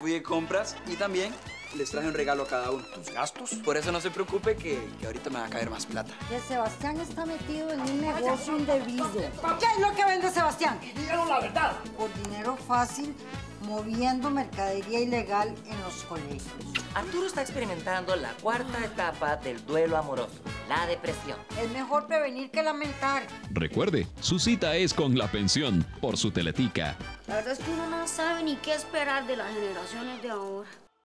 Fui de compras y también les traje un regalo a cada uno. ¿Tus gastos? Por eso no se preocupe que, que ahorita me va a caer más plata. Que Sebastián está metido en un negocio indebido. ¿Qué es lo que vende Sebastián? Díganos la verdad. Por dinero fácil, moviendo mercadería ilegal en los colegios. Arturo está experimentando la cuarta etapa del duelo amoroso, la depresión. Es mejor prevenir que lamentar. Recuerde, su cita es con la pensión por su teletica. La verdad es que uno no sabe ni qué esperar de las generaciones de ahora.